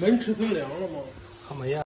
门吃冰凉了吗？还没呀？